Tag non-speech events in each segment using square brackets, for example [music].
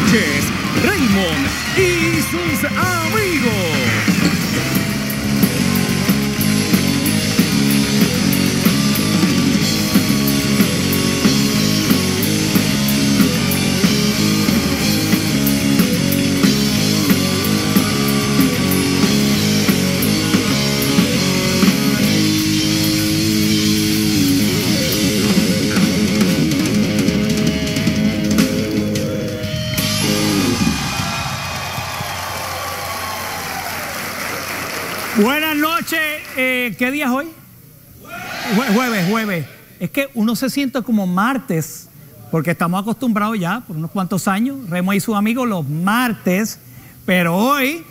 noches, Raymond y sus amigos. ¿Qué día es hoy? Jue- Jueves, jueves. Es que uno se siente como martes, porque estamos acostumbrados ya por unos cuantos años, Remo y sus amigos los martes, pero hoy,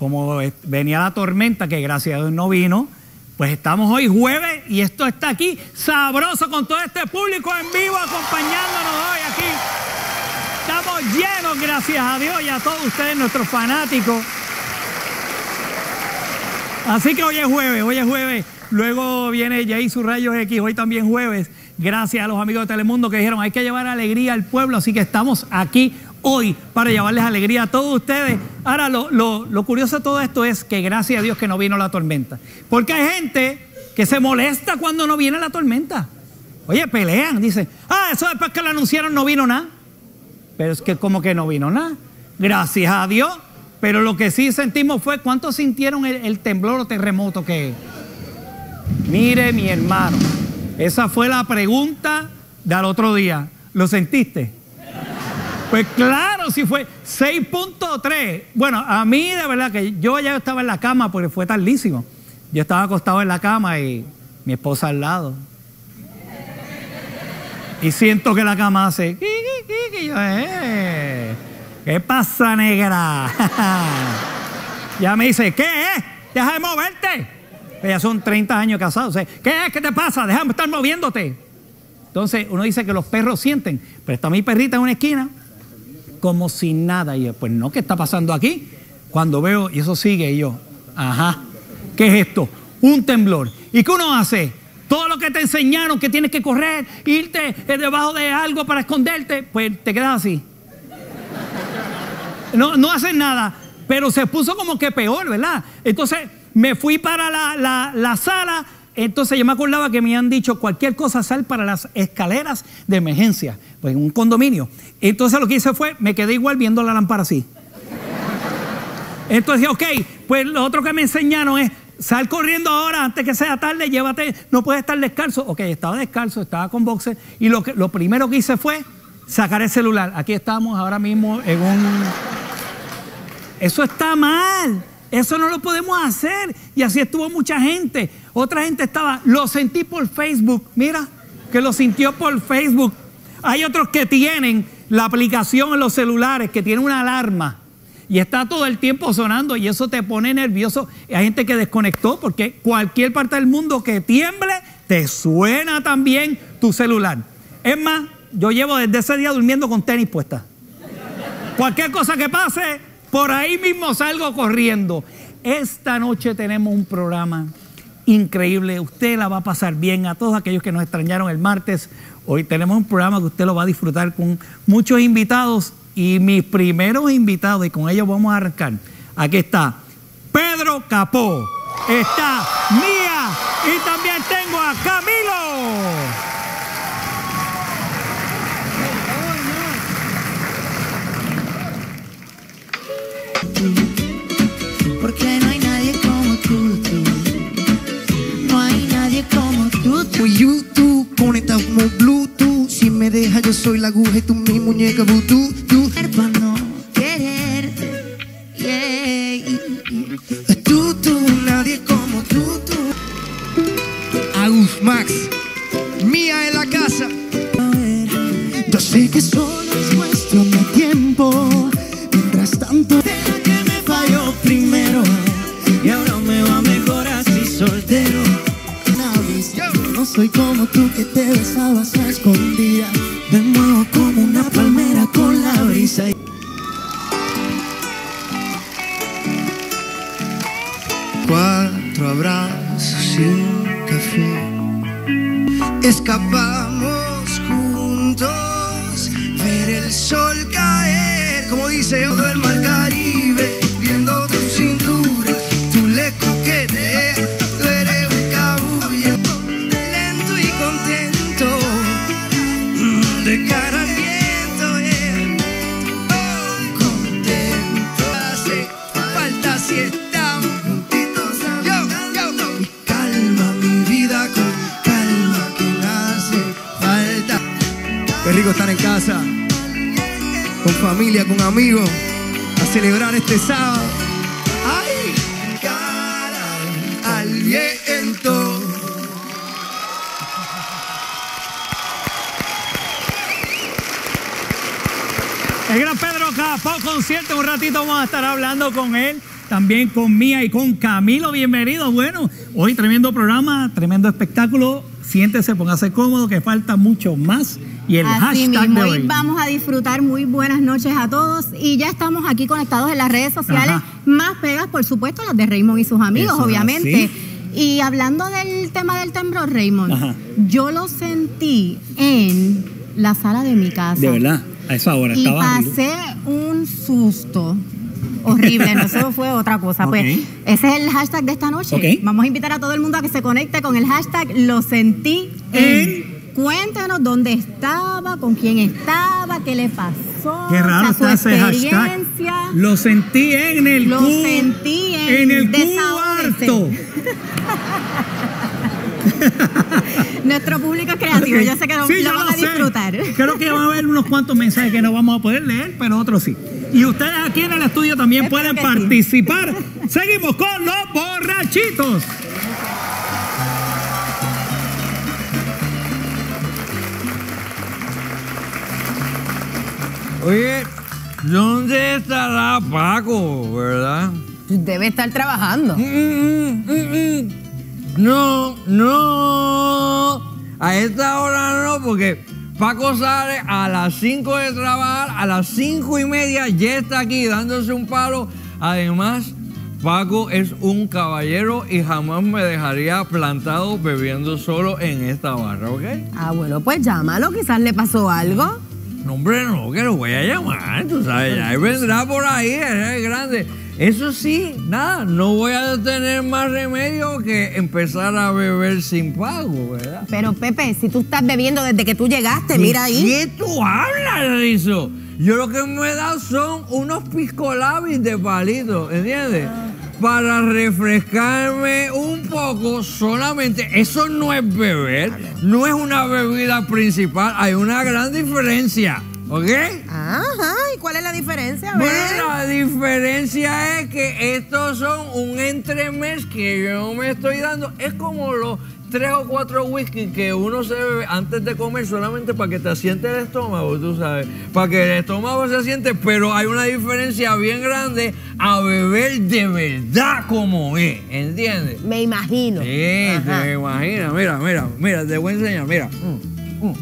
como venía la tormenta, que gracias a Dios no vino, pues estamos hoy jueves y esto está aquí sabroso con todo este público en vivo acompañándonos hoy aquí. Estamos llenos, gracias a Dios y a todos ustedes, nuestros fanáticos. Así que hoy es jueves, hoy es jueves. Luego viene Jay sus rayos X, hoy también jueves. Gracias a los amigos de Telemundo que dijeron hay que llevar alegría al pueblo, así que estamos aquí hoy para llevarles alegría a todos ustedes. Ahora, lo, lo- lo curioso de todo esto es que gracias a Dios que no vino la tormenta. Porque hay gente que se molesta cuando no viene la tormenta. Oye, pelean, dicen, ah, eso después que lo anunciaron no vino nada. Pero es que como que no vino nada. Gracias a Dios. Pero lo que sí sentimos fue cuánto sintieron el, temblor o terremoto que... Mire mi hermano, esa fue la pregunta del otro día. ¿Lo sentiste? Pues claro, sí fue 6.3. Bueno, a mí de verdad que yo ya estaba en la cama porque fue tardísimo. Yo estaba acostado en la cama y mi esposa al lado. Y siento que la cama hace. "Eh, ¿Qué pasa, negra? [laughs] ya me dice, ¿qué es? Deja de moverte. Pues Ya son 30 años casados. o sea, ¿Qué es? ¿Qué te pasa? Déjame estar moviéndote. Entonces uno dice que los perros sienten. Pero está mi perrita en una esquina como si nada. Y yo, pues no, ¿qué está pasando aquí? Cuando veo, y eso sigue, y yo, ajá, ¿qué es esto? Un temblor. ¿Y qué uno hace? Todo lo que te enseñaron que tienes que correr, irte eh, debajo de algo para esconderte, pues te quedas así. No, no hacen nada, pero se puso como que peor, ¿verdad? Entonces me fui para la, la- la sala, entonces yo me acordaba que me han dicho cualquier cosa sal para las escaleras de emergencia, pues en un condominio. Entonces lo que hice fue, me quedé igual viendo la lámpara así. Entonces ok, pues lo otro que me enseñaron es, sal corriendo ahora antes que sea tarde, llévate, no puedes estar descalzo. Ok, estaba descalzo, estaba con boxer y lo, que, lo primero que hice fue sacar el celular. Aquí estamos ahora mismo en un... Eso está mal. Eso no lo podemos hacer. Y así estuvo mucha gente. Otra gente estaba, lo sentí por Facebook. Mira, que lo sintió por Facebook. Hay otros que tienen la aplicación en los celulares, que tiene una alarma. Y está todo el tiempo sonando y eso te pone nervioso. Hay gente que desconectó porque cualquier parte del mundo que tiemble, te suena también tu celular. Es más, yo llevo desde ese día durmiendo con tenis puesta. Cualquier cosa que pase, por ahí mismo salgo corriendo. Esta noche tenemos un programa increíble. Usted la va a pasar bien a todos aquellos que nos extrañaron el martes. Hoy tenemos un programa que usted lo va a disfrutar con muchos invitados y mis primeros invitados, y con ellos vamos a arrancar. Aquí está Pedro Capó, está Mía y también aguja y tú mi muñeca vudú. Tú, Para no quererte. Yeah. tú, tú, nadie como tú, tú. Agus Max, mía en la casa. Yo sé que solo es cuestión de tiempo. Mientras tanto, deja que me falló primero. Y ahora me va mejor así soltero. Soy como tú que te besabas a escondidas. Me muevo como una palmera con la brisa. Cuatro abrazos y un café. Escapamos juntos, ver el sol caer como dice yo del mar Caribe, estar en casa con familia, con amigos, a celebrar este sábado. ¡Ay! Cara al viento. El gran Pedro Capó concierto, un ratito vamos a estar hablando con él, también con Mía y con Camilo, bienvenido. Bueno, hoy tremendo programa, tremendo espectáculo, siéntese, póngase cómodo, que falta mucho más. Y el Así hashtag mismo, de hoy hoy. vamos a disfrutar muy buenas noches a todos y ya estamos aquí conectados en las redes sociales, Ajá. más pegas por supuesto las de Raymond y sus amigos, Eso obviamente. Y hablando del tema del temblor, Raymond, Ajá. yo lo sentí en la sala de mi casa. De verdad, a esa hora Y estaba pasé un susto horrible, no eso fue otra cosa. [laughs] Pues ese es el hashtag de esta noche. Ok. Vamos a invitar a todo el mundo a que se conecte con el hashtag Lo sentí en. Cuéntanos dónde estaba, con quién estaba, qué le pasó, Qué raro está ese hashtag. Lo sentí en el Lo cu- sentí en en el cuarto. [laughs] Nuestro público es creativo, yo sé que lo, Sí, lo van a sé. disfrutar. Creo que van a haber unos cuantos mensajes que no vamos a poder leer, pero otros sí. Y ustedes aquí en el estudio también pueden sí. participar. Seguimos con los borrachitos. Oye, ¿dónde estará Paco, verdad? Debe estar trabajando. Mm, mm, mm. No, no. A esta hora no, porque Paco sale a las 5 de trabajar, a las 5 y media ya está aquí dándose un palo. Además, Paco es un caballero y jamás me dejaría plantado bebiendo solo en esta barra, ¿ok? Ah, bueno, pues llámalo, quizás le pasó algo. No, hombre, no, que lo voy a llamar, tú sabes, él vendrá por ahí, es grande. Eso sí, nada, no voy a tener más remedio que empezar a beber sin pago, ¿verdad? Pero Pepe, si tú estás bebiendo desde que tú llegaste, mira ahí. ¿Qué tú hablas, Rizo? Yo lo que me he dado son unos piscolabis de palito, ¿entiendes? Para refrescarme un poco solamente. Eso no es beber, no es una bebida principal, hay una gran diferencia, ¿ok? Ajá, ¿y cuál es la diferencia? Bueno, la diferencia es que estos son un entremés que yo me estoy dando. Es como los tres o cuatro whisky que uno se bebe antes de comer solamente para que te asiente el estómago, tú sabes. Para que el estómago se asiente, pero hay una diferencia bien grande a beber de verdad como es, ¿entiendes? Me imagino. Sí, Ajá. te imaginas. Mira, mira, mira, te voy a enseñar, mira. Mm, mm.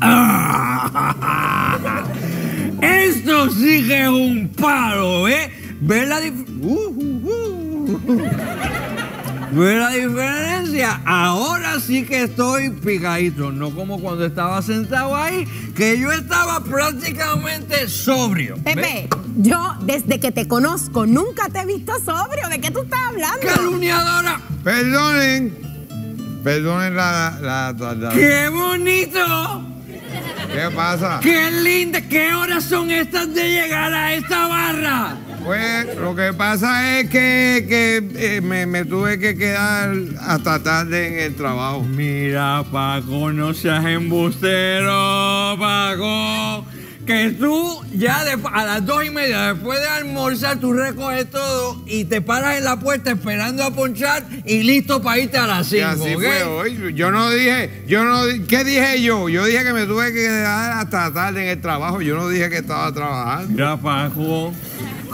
Ah, [laughs] Esto sí que es un palo, ¿eh? ¿Ves la, dif- Uh, uh, uh. ¿Ves la diferencia? Ahora sí que estoy picadito, no como cuando estaba sentado ahí, que yo estaba prácticamente sobrio. ¿ves? Pepe, yo desde que te conozco nunca te he visto sobrio. ¿De qué tú estás hablando? ¡Calumniadora! Perdonen. Perdonen la, la, la- la- ¡Qué bonito! ¿Qué pasa? ¡Qué linda! ¿Qué horas son estas de llegar a esta barra? Pues lo que pasa es que, que, eh, me, me tuve que quedar hasta tarde en el trabajo. Mira, Paco, no seas embustero, Paco. Que tú ya de- a las dos y media, después de almorzar, tú recoges todo y te paras en la puerta esperando a ponchar y listo para irte a las Y cinco. así ¿ok? fue hoy. Yo no dije, yo no ¿qué dije yo? Yo dije que me tuve que quedar hasta tarde en el trabajo. Yo no dije que estaba trabajando. Mira, Paco,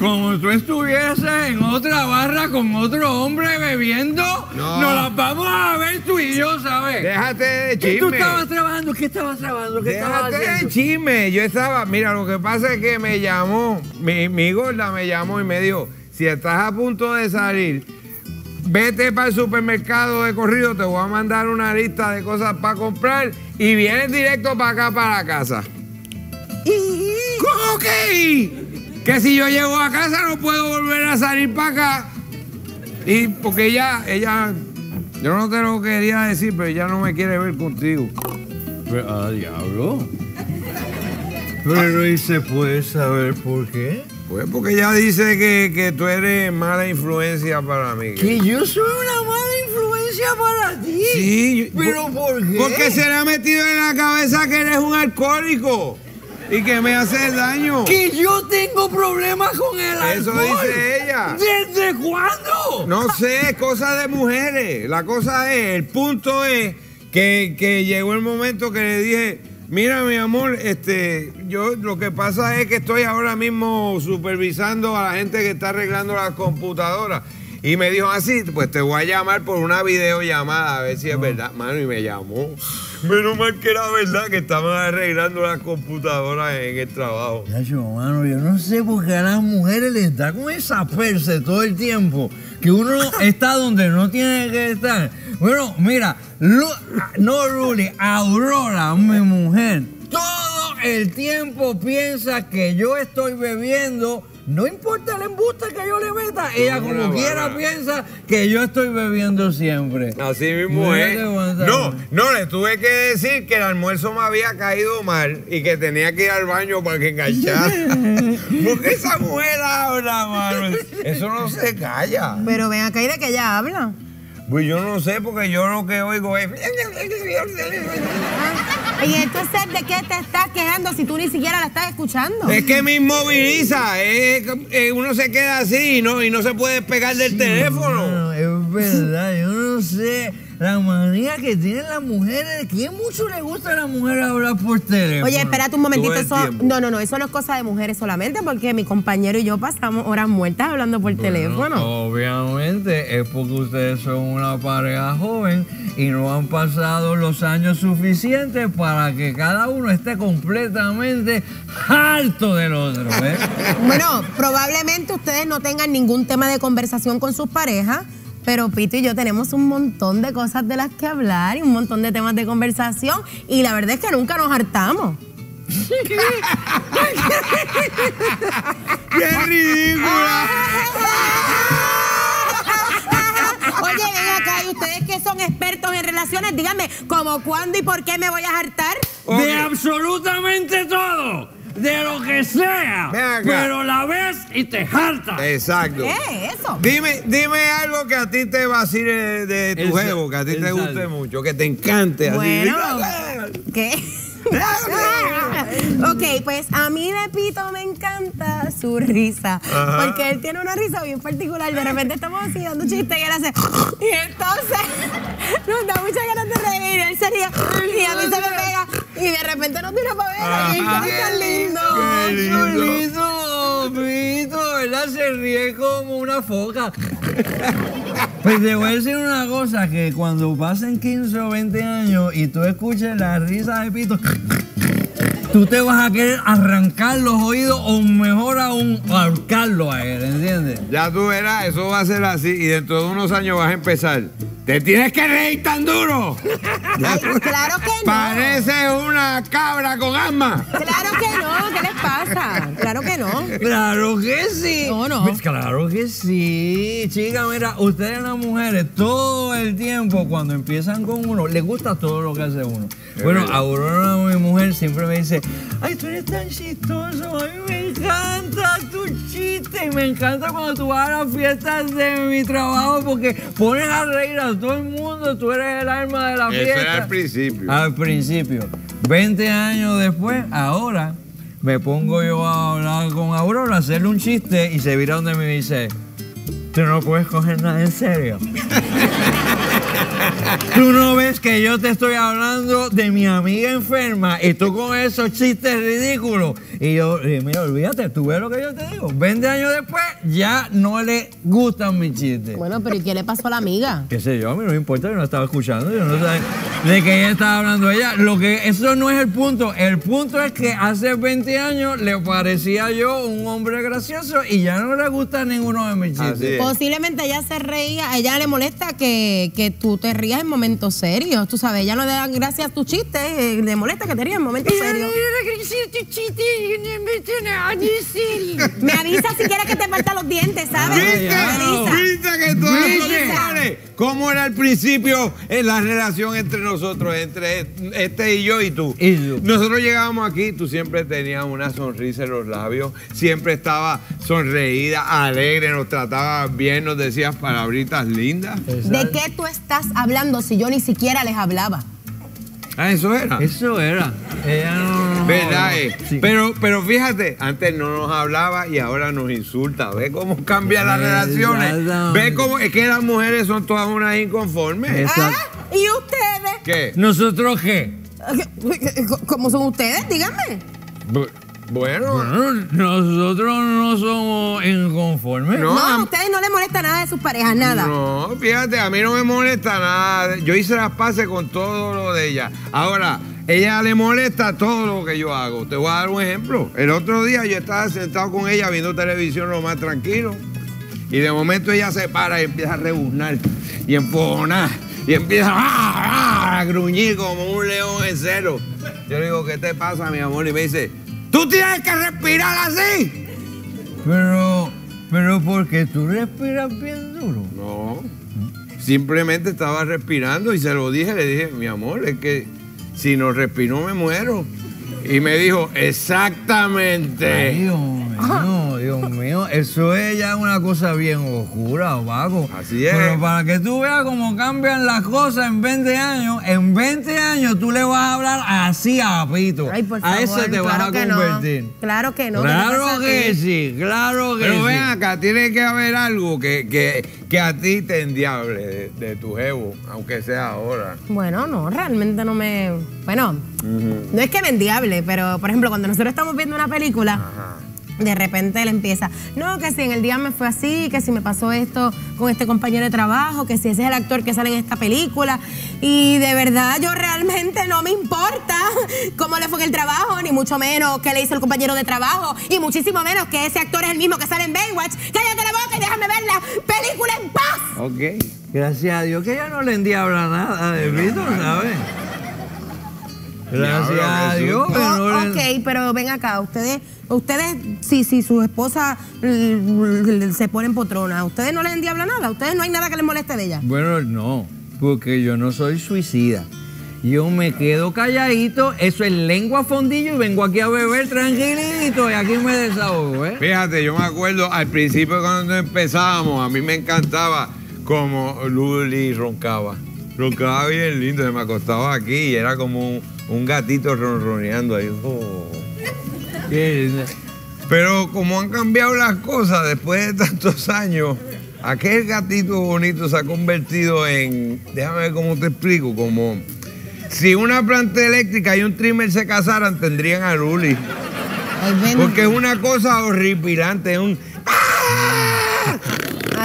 como tú estuvieses en otra barra con otro hombre bebiendo, No. nos las vamos a ver tú y yo, ¿sabes? Déjate de ¿Qué tú chisme. estabas trabajando? ¿Qué estabas trabajando? ¿Qué estabas Déjate de haciendo? chisme. Yo estaba, mira, lo que pasa es que me llamó, mi, mi gorda me llamó y me dijo, si estás a punto de salir, vete para el supermercado de corrido, te voy a mandar una lista de cosas para comprar y vienes directo para acá, para la casa. ¿Cómo que? Que si yo llego a casa no puedo volver a salir para acá. Y porque ella, ella, yo no te lo quería decir, pero ella no me quiere ver contigo. Pero, ah, diablo. Pero, ¿y se puede saber por qué? Pues porque ella dice que, que tú eres mala influencia para mí. Que yo soy una mala influencia para ti. Sí, yo- ¿Pero por qué? Porque se le ha metido en la cabeza que eres un alcohólico y que me hace daño. Que yo tengo problemas con el Eso alcohol. dice ella. ¿Desde cuándo? No sé, es cosa de mujeres. La cosa es, el punto es que, que llegó el momento que le dije, mira mi amor, este, yo lo que pasa es que estoy ahora mismo supervisando a la gente que está arreglando las computadoras. Y me dijo así, pues te voy a llamar por una videollamada a ver si es verdad. Mano, y me llamó. Menos mal que era verdad que estaban arreglando las computadoras en el trabajo. Nacho, mano, yo no sé por qué a las mujeres les da con esa perse todo el tiempo. Que uno está donde no tiene que estar. Bueno, mira, no Luli, Aurora, mi mujer, todo el tiempo piensa que yo estoy bebiendo. No importa el embuste que yo le meta, ella Una como quiera piensa que yo estoy bebiendo siempre. Así mismo es. No, no, le tuve que decir que el almuerzo me había caído mal y que tenía que ir al baño para que enganchara. [laughs] Porque esa mujer habla, mano. Eso no se calla. Pero ven acá y de que ella habla. Pues yo no sé, porque yo lo que oigo es. Y entonces, ¿de qué te estás quejando si tú ni siquiera la estás escuchando? Es que me inmoviliza. es- eh, uno se queda así y no, y no se puede pegar del teléfono. La manía que tienen las mujeres, que mucho les gusta a las mujeres hablar por teléfono. Oye, espérate un momentito, eso, no, no, no, eso no es cosa de mujeres solamente, porque mi compañero y yo pasamos horas muertas hablando por teléfono. Obviamente es porque ustedes son una pareja joven y no han pasado los años suficientes para que cada uno esté completamente harto del otro, ¿eh? [laughs] Bueno, probablemente ustedes no tengan ningún tema de conversación con sus parejas, pero Pito y yo tenemos un montón de cosas de las que hablar y un montón de temas de conversación y la verdad es que nunca nos hartamos. [laughs] ¡Qué ridícula! Oye, ven acá, y ustedes que son expertos en relaciones, díganme, ¿cómo, cuándo y por qué me voy a hartar? De absolutamente todo, de lo que sea, Ven acá. pero la ves y te harta. Exacto. ¿Qué es eso? Dime, dime algo que a ti te vacile de tu El sal- jevo, que a ti te guste mucho, que te encante. así. Bueno, ¿qué? ok, pues a mí de Pito me encanta su risa. Ajá. Porque él tiene una risa bien particular. De repente estamos así dando chistes y él hace. Y entonces [laughs] nos da muchas ganas de reír. Él se ríe y a mí se me pega. Y de repente nos tira para ver. Es tan lindo. Qué lindo. Chulito, Pito, ¿verdad? Se ríe como una foca. Pues te voy a decir una cosa, que cuando pasen 15 o 20 años y tú escuches la risa de Pito, tú te vas a querer arrancar los oídos o mejor aún ahorcarlo a él, ¿entiendes? Ya tú verás, eso va a ser así y dentro de unos años vas a empezar. ¡Te tienes que reír tan duro! [laughs] Ay, claro que no. Pareces una cabra con asma. Claro que no. ¿Qué les pasa? Claro que no. Claro que sí. No, no. Pues Claro que sí. Chica, mira, ustedes las mujeres todo el tiempo cuando empiezan con uno, les gusta todo lo que hace uno. bueno. Aurora, mi mujer, siempre me dice, ay, tú eres tan chistoso, a mí me encanta. Y me encanta cuando tú vas a las fiestas de mi trabajo porque pones a reír a todo el mundo, tú eres el alma de la Eso fiesta. era al principio. Al principio. 20 años después, ahora me pongo yo a hablar con Aurora, a hacerle un chiste y se vira donde me dice, tú no puedes coger nada en serio. [laughs] Tú no ves que yo te estoy hablando de mi amiga enferma y tú con esos chistes ridículos. Y yo, y mira, olvídate, tú ves lo que yo te digo. 20 años después ya no le gustan mis chistes. Bueno, pero ¿y qué le pasó a la amiga? qué sé yo, a mí no me importa, yo no estaba escuchando, yo no sabía de que ella estaba hablando ella. Lo que, eso no es el punto. El punto es que hace 20 años le parecía yo un hombre gracioso y ya no le gusta ninguno de mis chistes. es. Posiblemente ella se reía, a ella le molesta que, que tú te rías en momentos serios. Tú sabes, ella no le da gracias a tus chistes, eh, le molesta que te rías en momentos serios. Me avisa si quieres que te parta los dientes, ¿sabes? ¿Viste? Me avisa. ¿Viste que tú sabes cómo era al principio en la relación entre nosotros, entre este y yo y tú? Y yo. Nosotros llegábamos aquí, tú siempre tenías una sonrisa en los labios, siempre estaba sonreída, alegre, nos tratabas bien, nos decías palabritas lindas. ¿De qué tú estás hablando si yo ni siquiera les hablaba? Ah, eso era. Eso era. Ella no. no- ¿Verdad? eh? Sí. Pero, pero fíjate, antes no nos hablaba y ahora nos insulta. ¿Ve cómo cambian las relaciones? Exactamente. ¿Ve cómo es que las mujeres son todas unas inconformes? Exacto. ¿Ah? ¿Y ustedes? ¿Qué? ¿Nosotros qué? ¿Cómo son ustedes? Díganme. Bueno, Bueno, nosotros no somos inconformes. No, No, a- a ustedes no les molesta nada de sus parejas, nada. no, fíjate, a mí no me molesta nada. Yo hice las paces con todo lo de ella. Ahora, ella le molesta todo lo que yo hago. Te voy a dar un ejemplo. El otro día yo estaba sentado con ella viendo televisión lo más tranquilo. Y de momento ella se para y empieza a rebuznar y empujonar. Y empieza ¡ah! a gruñir como un león en celo. Yo le digo, ¿qué te pasa, mi amor? Y me dice, ¿tú tienes que respirar así? Pero, pero porque tú respiras bien duro. No, simplemente estaba respirando y se lo dije, le dije, mi amor, es que si no respiro me muero. Y me dijo, exactamente. Ay, Dios mío, Dios mío, eso es ya una cosa bien oscura, vago. Así es. Pero para que tú veas cómo cambian las cosas en 20 años, en 20 años tú le vas a hablar así a Pito. Ay, por a favor, ese te vas claro a que no. convertir. Claro que no. ¿qué te Claro a que sí, claro que Pero sí. ven acá, tiene que haber algo que, que, que a ti te endiable de, de tu jevo, aunque sea ahora. Bueno, no, realmente no me. Bueno, no es que me endiable, pero por ejemplo, cuando nosotros estamos viendo una película. De repente él empieza, no, que si en el día me fue así, que si me pasó esto con este compañero de trabajo, que si ese es el actor que sale en esta película. Y de verdad yo realmente no me importa cómo le fue en el trabajo, ni mucho menos qué le hizo el compañero de trabajo, y muchísimo menos que ese actor es el mismo que sale en Baywatch. Cállate la boca y déjame ver la película en paz. Ok. Gracias a Dios que ella no le endiabla nada de Pito, ¿sabes? Gracias a. Dios Oh, ok, pero ven acá, ustedes, ustedes, si, si su esposa l- l- se pone en potrona, ¿ustedes no les endiabla nada? ¿Ustedes no hay nada que les moleste de ella? Bueno, no, porque yo no soy suicida. Yo me quedo calladito, eso es lengua fondillo y vengo aquí a beber tranquilito y aquí me desahogo, ¿eh? Fíjate, yo me acuerdo al principio cuando empezábamos, a mí me encantaba como Luli roncaba. Roncaba bien lindo, se me acostaba aquí y era como un, un gatito ronroneando ahí. Oh. Pero como han cambiado las cosas después de tantos años, aquel gatito bonito se ha convertido en, déjame ver cómo te explico, como si una planta eléctrica y un trimmer se casaran, tendrían a Luli. Porque es una cosa horripilante, es un...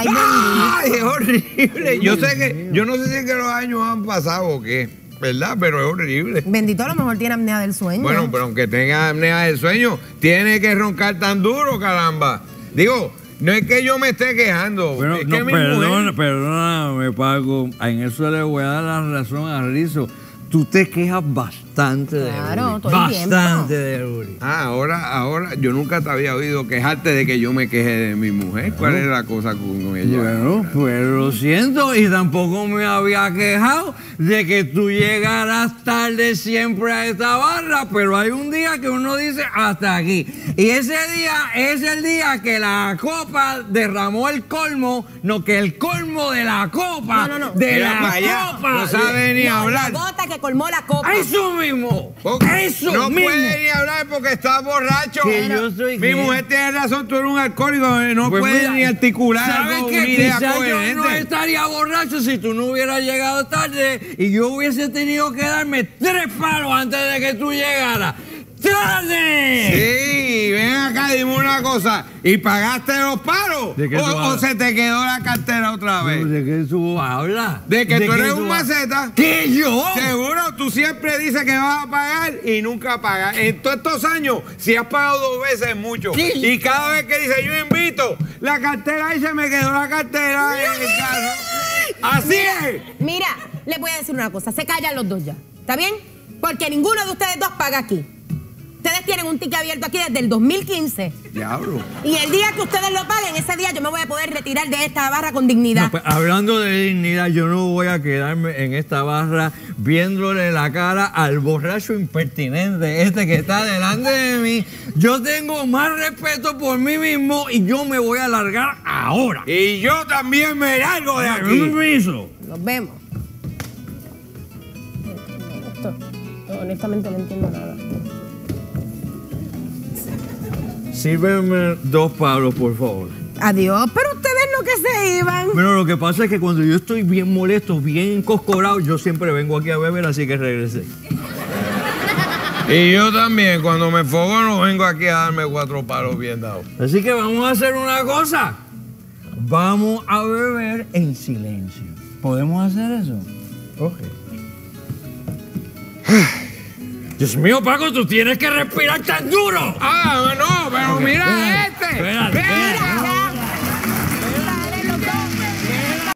ay, bendito. ¡Ay, es horrible! Yo sé que, yo no sé si es que los años han pasado o qué, ¿verdad? Pero es horrible. Bendito a lo mejor tiene apnea del sueño. Bueno, pero aunque tenga apnea del sueño, tiene que roncar tan duro, caramba. Digo, no es que yo me esté quejando. Bueno, es no, mi perdona, mujer- perdóname, Paco. En eso le voy a dar la razón a Rizo. Tú te quejas bastante de Claro, Luli. todo el tiempo. Bastante de Luli. Ah, ahora, ahora, yo nunca te había oído quejarte de que yo me queje de mi mujer. ¿Cuál es la cosa con ella? Bueno, pues lo siento y tampoco me había quejado de que tú llegaras tarde siempre a esta barra, pero hay un día que uno dice hasta aquí. Y ese día es el día que la copa derramó el colmo, no que el colmo de la copa, No, no, no. de Mira la allá, copa. no sabe ni No, hablar. La gota que colmó la copa. Eso mismo, Porque eso no mismo. puede ni hablar porque estás borracho. Que yo soy Mi qué. mujer tiene razón, tú eres un alcohólico, eh, no Pues puedes mira, ni articular ¿Sabes qué? Quizás yo no estaría borracho si tú no hubieras llegado tarde y yo hubiese tenido que darme tres palos antes de que tú llegaras. Sí, ven acá, dime una cosa. ¿Y pagaste los paros? ¿De qué tú o, se te quedó la cartera otra vez? ¿De qué tú hablas? De que tú eres un hablas? maceta. ¿Qué yo? Seguro, tú siempre dices que vas a pagar y nunca pagas. En todos estos años, si has pagado dos veces es mucho. ¿Qué? Y cada vez que dice yo invito, la cartera y se me quedó la cartera en el carro. Así es. Mira, les voy a decir una cosa, se callan los dos ya, ¿está bien? Porque ninguno de ustedes dos paga aquí. Tienen un ticket abierto aquí desde el 2015. Diablo. Y el día que ustedes lo paguen, ese día yo me voy a poder retirar de esta barra con dignidad. No, pues, hablando de dignidad, yo no voy a quedarme en esta barra viéndole la cara al borracho impertinente este que está delante de mí. Yo tengo más respeto por mí mismo y yo me voy a largar ahora. Y yo también me largo de aquí. Permiso. Nos vemos. Esto, honestamente no entiendo nada. Sírveme dos palos, por favor. Adiós, pero ustedes no que se iban. Bueno, lo que pasa es que cuando yo estoy bien molesto, bien coscorado, yo siempre vengo aquí a beber, así que regresé. [laughs] Y yo también, cuando me fogo no vengo aquí a darme cuatro palos bien dados. Así que vamos a hacer una cosa. Vamos a beber en silencio. ¿Podemos hacer eso? Ok. [sighs] [sighs] [sighs] Dios mío, Paco, tú tienes que respirar tan duro. Ah, no, pero mira, este. Mira, mira. mira.